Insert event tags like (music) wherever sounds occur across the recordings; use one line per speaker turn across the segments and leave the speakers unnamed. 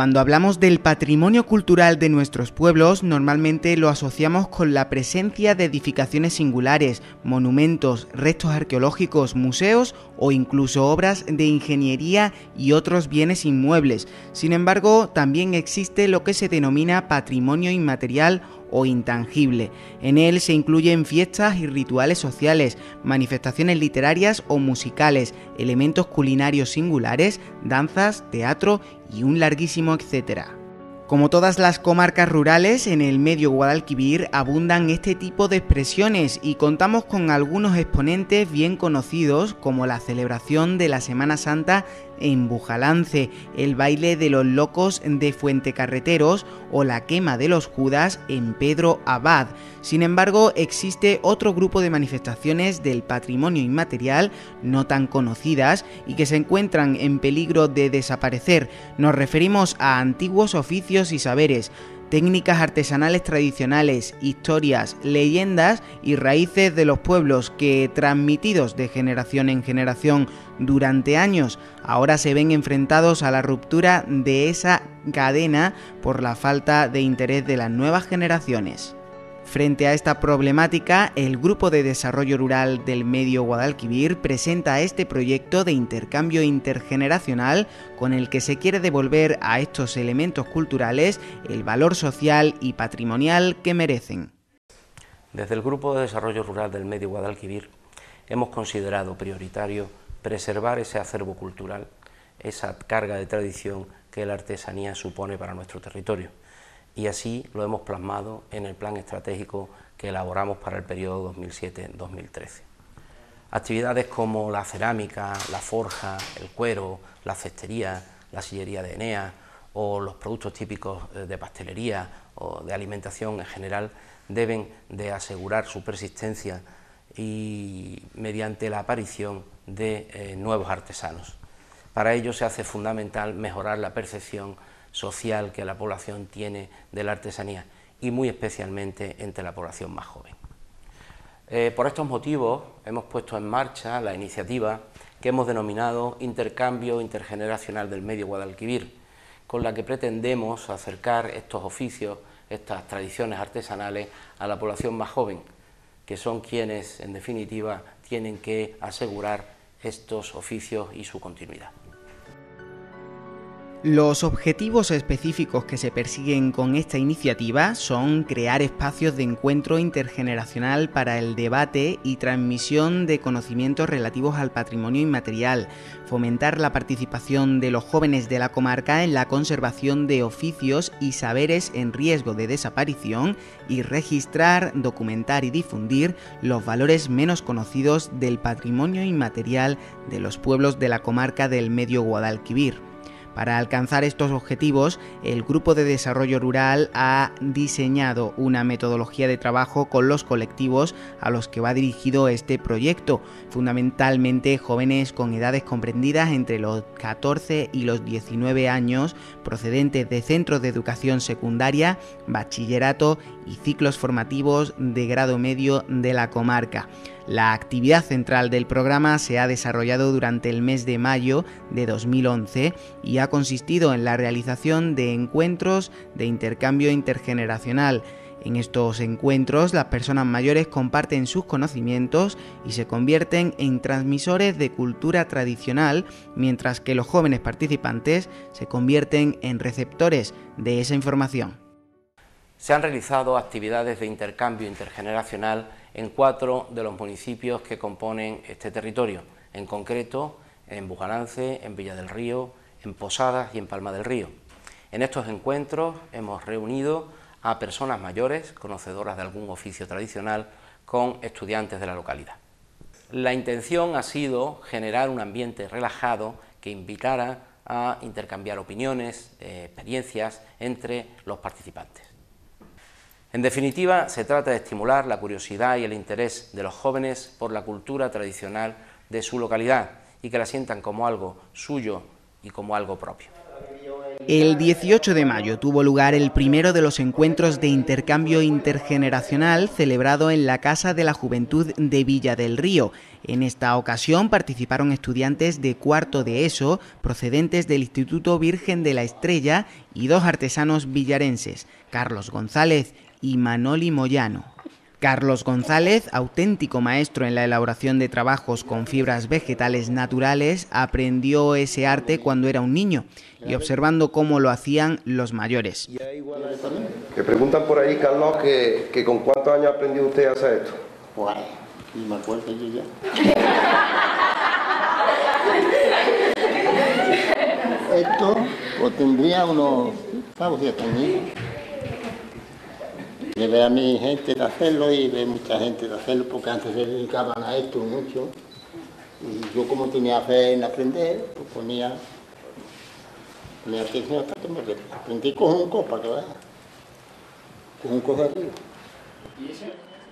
Cuando hablamos del patrimonio cultural de nuestros pueblos, normalmente lo asociamos con la presencia de edificaciones singulares, monumentos, restos arqueológicos, museos o incluso obras de ingeniería y otros bienes inmuebles. Sin embargo, también existe lo que se denomina patrimonio inmaterial o intangible. En él se incluyen fiestas y rituales sociales, manifestaciones literarias o musicales, elementos culinarios singulares, danzas, teatro y un larguísimo etcétera. Como todas las comarcas rurales, en el medio Guadalquivir abundan este tipo de expresiones y contamos con algunos exponentes bien conocidos como la celebración de la Semana Santa en Bujalance, el baile de los locos de Fuentecarreteros o la quema de los Judas en Pedro Abad. Sin embargo, existe otro grupo de manifestaciones del patrimonio inmaterial no tan conocidas y que se encuentran en peligro de desaparecer. Nos referimos a antiguos oficios y saberes, técnicas artesanales tradicionales, historias, leyendas y raíces de los pueblos que, transmitidos de generación en generación durante años, ahora se ven enfrentados a la ruptura de esa cadena por la falta de interés de las nuevas generaciones. Frente a esta problemática, el Grupo de Desarrollo Rural del Medio Guadalquivir presenta este proyecto de intercambio intergeneracional con el que se quiere devolver a estos elementos culturales el valor social y patrimonial que merecen.
Desde el Grupo de Desarrollo Rural del Medio Guadalquivir hemos considerado prioritario preservar ese acervo cultural, esa carga de tradición que la artesanía supone para nuestro territorio y así lo hemos plasmado en el plan estratégico que elaboramos para el periodo 2007-2013. Actividades como la cerámica, la forja, el cuero, la cestería, la sillería de Enea o los productos típicos eh, de pastelería o de alimentación en general deben de asegurar su persistencia y mediante la aparición de eh, nuevos artesanos. Para ello se hace fundamental mejorar la percepción social que la población tiene de la artesanía y muy especialmente entre la población más joven. Eh, por estos motivos hemos puesto en marcha la iniciativa que hemos denominado Intercambio Intergeneracional del Medio Guadalquivir, con la que pretendemos acercar estos oficios, estas tradiciones artesanales a la población más joven, que son quienes, en definitiva, tienen que asegurar estos oficios y su continuidad.
Los objetivos específicos que se persiguen con esta iniciativa son crear espacios de encuentro intergeneracional para el debate y transmisión de conocimientos relativos al patrimonio inmaterial, fomentar la participación de los jóvenes de la comarca en la conservación de oficios y saberes en riesgo de desaparición y registrar, documentar y difundir los valores menos conocidos del patrimonio inmaterial de los pueblos de la comarca del Medio Guadalquivir. Para alcanzar estos objetivos, el Grupo de Desarrollo Rural ha diseñado una metodología de trabajo con los colectivos a los que va dirigido este proyecto, fundamentalmente jóvenes con edades comprendidas entre los 14 y los 19 años, procedentes de centros de educación secundaria, bachillerato y ciclos formativos de grado medio de la comarca. La actividad central del programa se ha desarrollado durante el mes de mayo de 2011 y ha consistido en la realización de encuentros de intercambio intergeneracional. En estos encuentros las personas mayores comparten sus conocimientos y se convierten en transmisores de cultura tradicional, mientras que los jóvenes participantes se convierten en receptores de esa información.
Se han realizado actividades de intercambio intergeneracional en cuatro de los municipios que componen este territorio, en concreto en Bujalance, en Villa del Río, en Posadas y en Palma del Río. En estos encuentros hemos reunido a personas mayores, conocedoras de algún oficio tradicional, con estudiantes de la localidad. La intención ha sido generar un ambiente relajado que invitara a intercambiar opiniones, eh, experiencias entre los participantes. En definitiva, se trata de estimular la curiosidad y el interés de los jóvenes por la cultura tradicional de su localidad y que la sientan como algo suyo y como algo propio.
El 18 de mayo tuvo lugar el primero de los encuentros de intercambio intergeneracional celebrado en la Casa de la Juventud de Villa del Río. En esta ocasión participaron estudiantes de cuarto de ESO procedentes del Instituto Virgen de la Estrella y dos artesanos villarenses, Carlos González y Manoli Moyano. Carlos González, auténtico maestro en la elaboración de trabajos con fibras vegetales naturales, aprendió ese arte cuando era un niño y observando cómo lo hacían los mayores.
Que preguntan por ahí, Carlos, que, con cuántos años aprendió usted a hacer esto.
Pues, ni me acuerdo yo ya. (laughs) esto, pues tendría unos, 10 años de ver a mi gente de hacerlo y ver mucha gente de hacerlo porque antes se dedicaban a esto mucho. Y yo como tenía fe en aprender pues ponía ponía atención hasta que me aprendí con un copa que con un copa arriba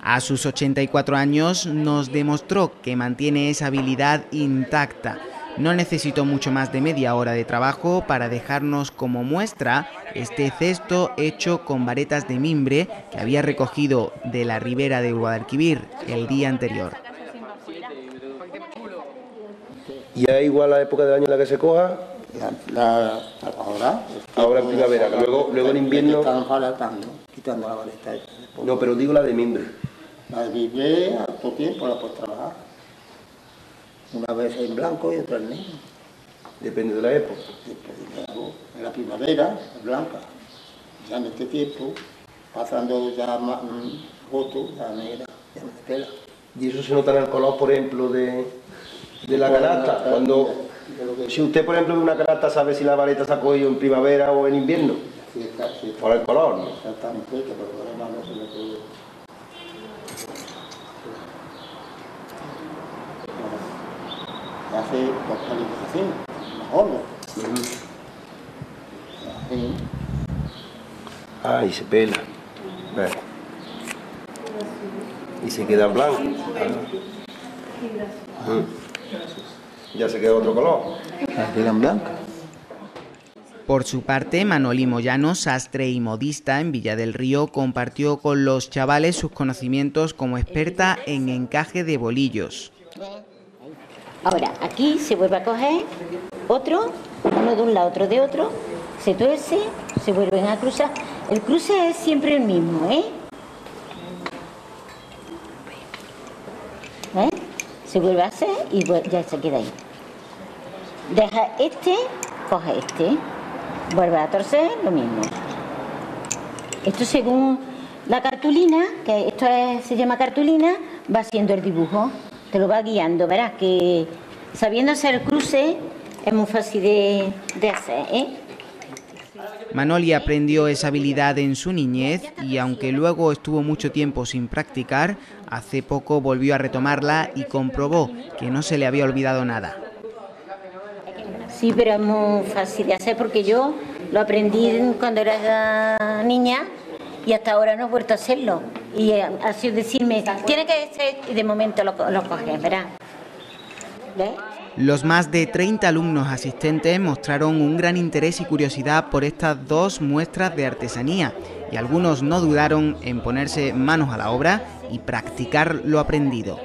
a sus 84 años nos demostró que mantiene esa habilidad intacta no necesitó mucho más de media hora de trabajo para dejarnos como muestra este cesto hecho con varetas de mimbre que había recogido de la ribera de Guadalquivir el día anterior.
¿Y es igual la época del año en la que se coja?
ahora.
Ahora en primavera, luego, luego en invierno...
quitando la vareta.
No, pero digo la de mimbre.
La de mimbre, a todo tiempo la puedes trabajar. Una vez en blanco y otra en negro.
Depende de la época.
En la primavera es blanca. Ya en este tiempo, pasando ya foto, ya negra, ya me pela.
¿Y eso se nota en el color, por ejemplo, de, de la canasta? Cuando, si usted, por ejemplo, de una canasta sabe si la vareta se ha cogido en primavera o en invierno. Por el color, ¿no?
Hace actualización, mejor.
Sí. Ah, y se pela. Y se queda blanco. Ah. Ya se queda otro color.
Ya quedan blancas.
Por su parte, Manoli Moyano, sastre y modista en Villa del Río, compartió con los chavales sus conocimientos como experta en encaje de bolillos.
Ahora, aquí se vuelve a coger otro, uno de un lado, otro de otro, se tuerce, se vuelven a cruzar. El cruce es siempre el mismo, ¿eh? ¿Eh? Se vuelve a hacer y ya se queda ahí. Deja este, coge este, vuelve a torcer, lo mismo. Esto según la cartulina, que esto se llama cartulina, va haciendo el dibujo te lo va guiando, verás que sabiendo hacer el cruce es muy fácil de, hacer. ¿eh?
Manoli aprendió esa habilidad en su niñez y aunque luego estuvo mucho tiempo sin practicar, hace poco volvió a retomarla y comprobó que no se le había olvidado nada.
Sí, pero es muy fácil de hacer porque yo lo aprendí cuando era niña y hasta ahora no he vuelto a hacerlo. Y eh, así decirme, tiene que ser, y de momento lo, lo coges, ¿verdad?
Los más de 30 alumnos asistentes mostraron un gran interés y curiosidad por estas dos muestras de artesanía y algunos no dudaron en ponerse manos a la obra y practicar lo aprendido.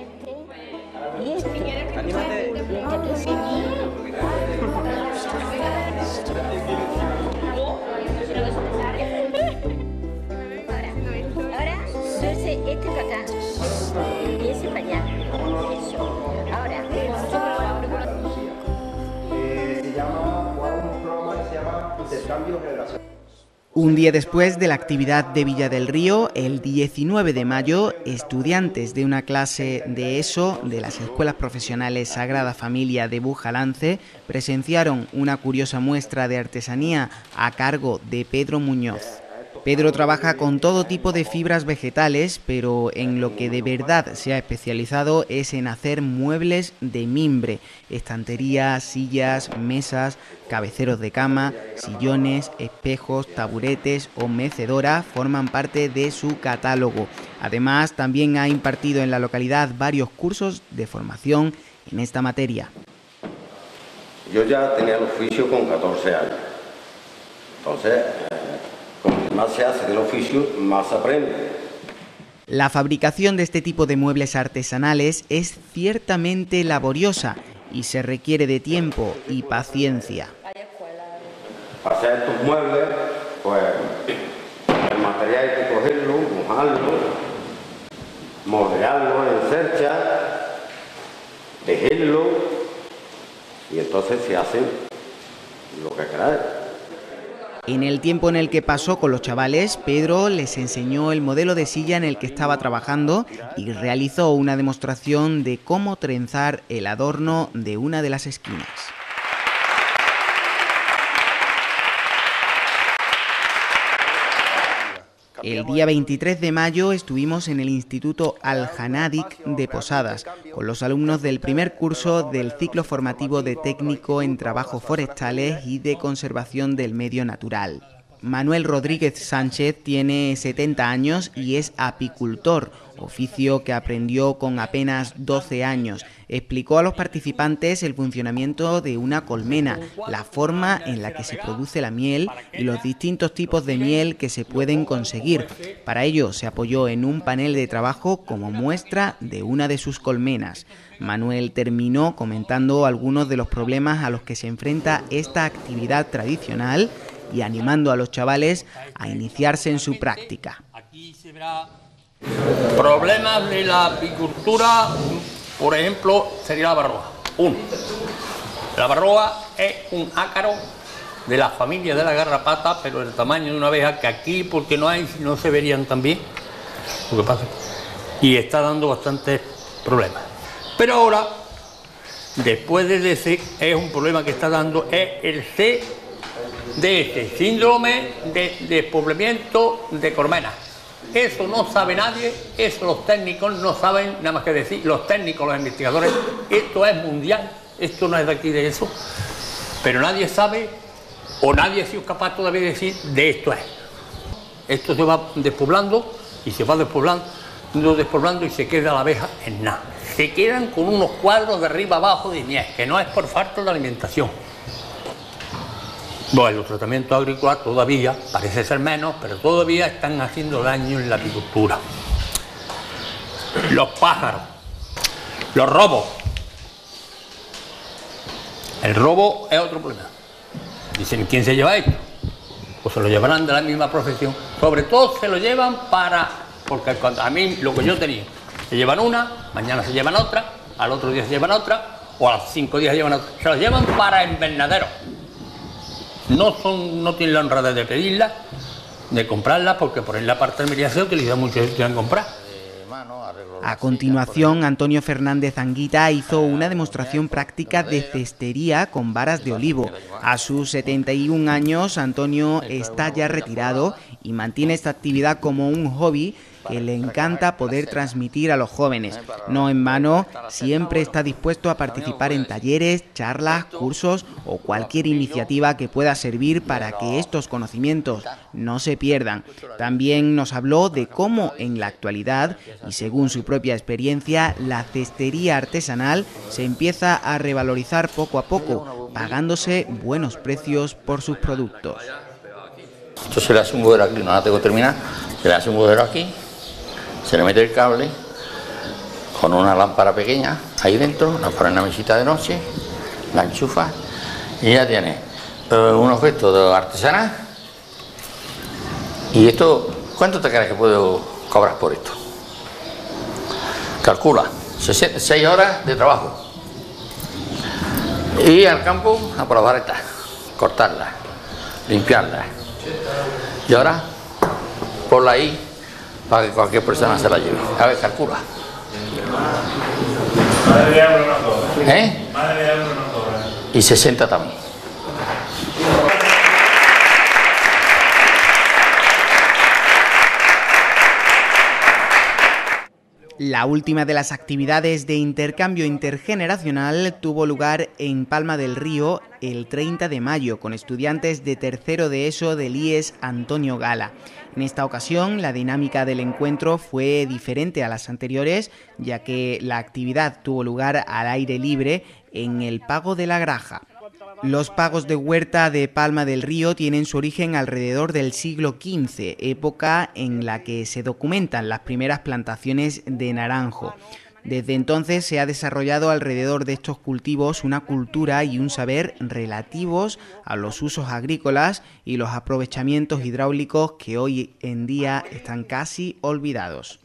Un día después de la actividad de Villa del Río, el 19 de mayo, estudiantes de una clase de ESO de las Escuelas Profesionales Sagrada Familia de Bujalance presenciaron una curiosa muestra de artesanía a cargo de Pedro Muñoz. Pedro trabaja con todo tipo de fibras vegetales, pero en lo que de verdad se ha especializado es en hacer muebles de mimbre, estanterías, sillas, mesas, cabeceros de cama, sillones, espejos, taburetes o mecedoras forman parte de su catálogo. Además, también ha impartido en la localidad varios cursos de formación en esta materia.
Yo ya tenía el oficio con 14 años Entonces, más se hace del oficio, más se aprende.
La fabricación de este tipo de muebles artesanales es ciertamente laboriosa y se requiere de tiempo y paciencia.
Para hacer estos muebles, pues el material hay que cogerlo, mojarlo, moldearlo en cercha, tejerlo y entonces se hace lo que queráis.
En el tiempo en el que pasó con los chavales, Pedro les enseñó el modelo de silla en el que estaba trabajando y realizó una demostración de cómo trenzar el adorno de una de las esquinas. El día 23 de mayo estuvimos en el Instituto Al-Hanadik de Posadas con los alumnos del primer curso del ciclo formativo de técnico en trabajos forestales y de conservación del medio natural. Manuel Rodríguez Sánchez tiene 70 años y es apicultor, oficio que aprendió con apenas 12 años. Explicó a los participantes el funcionamiento de una colmena, la forma en la que se produce la miel y los distintos tipos de miel que se pueden conseguir. Para ello se apoyó en un panel de trabajo como muestra de una de sus colmenas. Manuel terminó comentando algunos de los problemas a los que se enfrenta esta actividad tradicional y animando a los chavales a iniciarse en su práctica.
Problemas de la apicultura, por ejemplo, sería la barroa. Uno, la barroa es un ácaro de la familia de la garrapata, pero del tamaño de una abeja que aquí, porque no hay, no se verían también. Lo que pasa. Y está dando bastantes problemas. Pero ahora, después de ese, es un problema que está dando, es el C de este síndrome de despoblamiento de colmenas. Eso no sabe nadie, eso los técnicos no saben nada más que decir, los técnicos, los investigadores, esto es mundial, esto no es de aquí de eso, pero nadie sabe o nadie ha sido capaz todavía de decir de esto es. Esto se va despoblando y se va despoblando, despoblando y se queda la abeja en nada. Se quedan con unos cuadros de arriba abajo de miel, que no es por falta de alimentación. Bueno, los tratamientos agrícolas todavía, parece ser menos, pero todavía están haciendo daño en la agricultura. Los pájaros, los robos. El robo es otro problema. Dicen, ¿quién se lleva esto? Pues se lo llevarán de la misma profesión. Sobre todo se lo llevan para, porque a mí lo que yo tenía, se llevan una, mañana se llevan otra, al otro día se llevan otra, o a los cinco días se llevan otra. Se los llevan para invernadero no, son, no tienen la honra de pedirla, de comprarla, porque por ahí la parte de se utiliza mucho en comprar.
A continuación, Antonio Fernández Anguita hizo una demostración práctica de cestería con varas de olivo. A sus 71 años, Antonio está ya retirado y mantiene esta actividad como un hobby que le encanta poder transmitir a los jóvenes. No en vano, siempre está dispuesto a participar en talleres, charlas, cursos o cualquier iniciativa que pueda servir para que estos conocimientos no se pierdan. También nos habló de cómo en la actualidad, y según su propia experiencia, la cestería artesanal se empieza a revalorizar poco a poco, pagándose buenos precios por sus productos.
Esto se le hace un agujero aquí, no la tengo terminada, se le hace un agujero aquí se le mete el cable con una lámpara pequeña ahí dentro, la pone en la mesita de noche, la enchufa y ya tiene eh, un objeto de artesanal. Y esto, ¿cuánto te crees que puedo cobrar por esto? Calcula, 6 horas de trabajo. Y al campo a por las varetas, cortarlas, limpiarlas. Y ahora, por ahí para que cualquier persona se la lleve. A ver, calcula. ¿Eh? Y 60 también.
La última de las actividades de intercambio intergeneracional tuvo lugar en Palma del Río el 30 de mayo con estudiantes de tercero de ESO del IES Antonio Gala. En esta ocasión la dinámica del encuentro fue diferente a las anteriores ya que la actividad tuvo lugar al aire libre en el Pago de la Graja. Los pagos de huerta de Palma del Río tienen su origen alrededor del siglo XV, época en la que se documentan las primeras plantaciones de naranjo. Desde entonces se ha desarrollado alrededor de estos cultivos una cultura y un saber relativos a los usos agrícolas y los aprovechamientos hidráulicos que hoy en día están casi olvidados.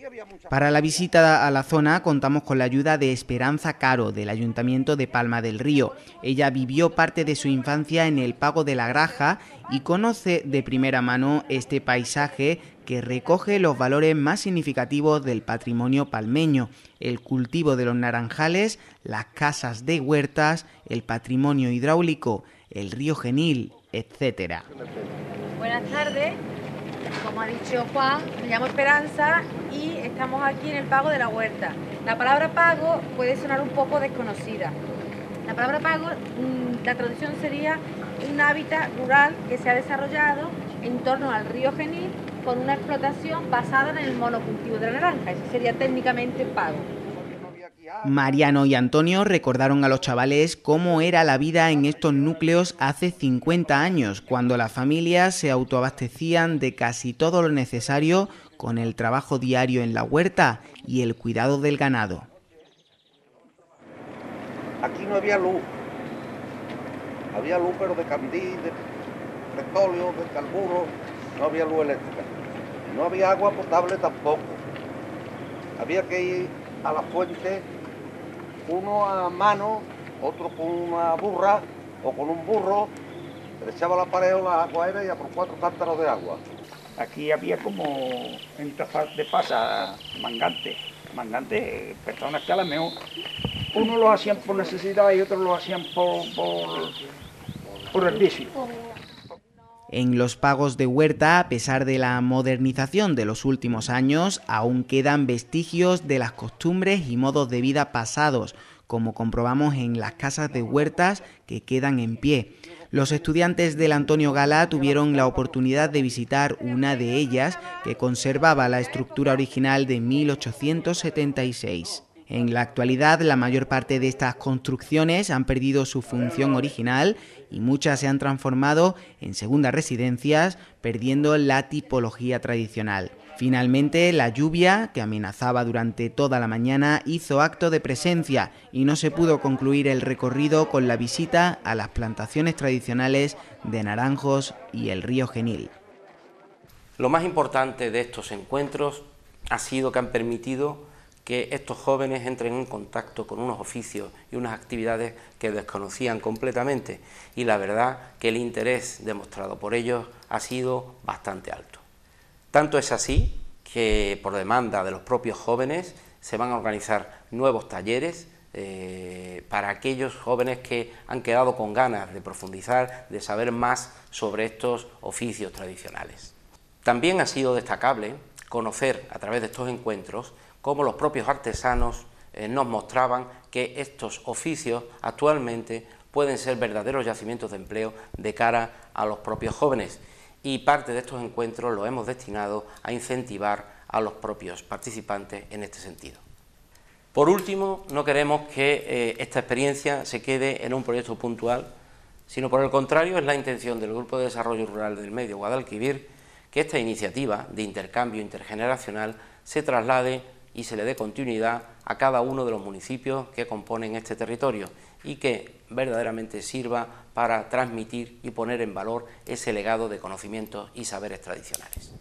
Para la visita a la zona contamos con la ayuda de Esperanza Caro del Ayuntamiento de Palma del Río. Ella vivió parte de su infancia en el Pago de la Graja y conoce de primera mano este paisaje que recoge los valores más significativos del patrimonio palmeño, el cultivo de los naranjales, las casas de huertas, el patrimonio hidráulico, el río Genil, etc.
Buenas tardes, como ha dicho Juan, me llamo Esperanza y estamos aquí en el pago de la huerta. La palabra pago puede sonar un poco desconocida. La palabra pago, mm, la traducción sería un hábitat rural que se ha desarrollado en torno al río Genil con una explotación basada en el monocultivo de la naranja. Ese sería técnicamente pago.
Mariano y Antonio recordaron a los chavales cómo era la vida en estos núcleos hace 50 años, cuando las familias se autoabastecían de casi todo lo necesario con el trabajo diario en la huerta y el cuidado del ganado.
Aquí no había luz, había luz pero de candil, de petróleo, de carburo, no había luz eléctrica. No había agua potable tampoco. Había que ir a la fuente, uno a mano, otro con una burra o con un burro, le echaba la pared o la agua era y a por cuatro cántaros de agua.
Aquí había como en de pasa mangante, mangante, personas que a la mejor uno lo hacían por necesidad y otros lo hacían por, por.
En los pagos de huerta, a pesar de la modernización de los últimos años, aún quedan vestigios de las costumbres y modos de vida pasados, como comprobamos en las casas de huertas que quedan en pie. Los estudiantes del Antonio Gala tuvieron la oportunidad de visitar una de ellas que conservaba la estructura original de 1876. En la actualidad, la mayor parte de estas construcciones han perdido su función original y muchas se han transformado en segundas residencias, perdiendo la tipología tradicional. Finalmente, la lluvia, que amenazaba durante toda la mañana, hizo acto de presencia y no se pudo concluir el recorrido con la visita a las plantaciones tradicionales de naranjos y el río Genil.
Lo más importante de estos encuentros ha sido que han permitido que estos jóvenes entren en contacto con unos oficios y unas actividades que desconocían completamente y la verdad que el interés demostrado por ellos ha sido bastante alto. Tanto es así que por demanda de los propios jóvenes se van a organizar nuevos talleres eh, para aquellos jóvenes que han quedado con ganas de profundizar, de saber más sobre estos oficios tradicionales. También ha sido destacable conocer a través de estos encuentros cómo los propios artesanos eh, nos mostraban que estos oficios actualmente pueden ser verdaderos yacimientos de empleo de cara a los propios jóvenes y parte de estos encuentros lo hemos destinado a incentivar a los propios participantes en este sentido. Por último, no queremos que eh, esta experiencia se quede en un proyecto puntual, sino por el contrario es la intención del Grupo de Desarrollo Rural del Medio Guadalquivir que esta iniciativa de intercambio intergeneracional se traslade y se le dé continuidad a cada uno de los municipios que componen este territorio y que verdaderamente sirva para transmitir y poner en valor ese legado de conocimientos y saberes tradicionales.